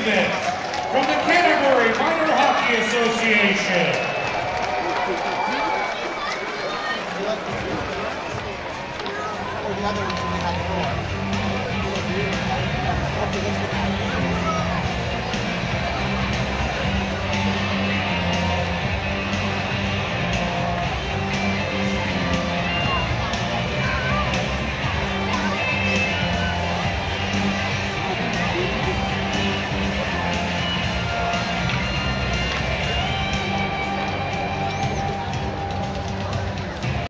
Stevens from the Canterbury Minor Hockey Association. the other one should.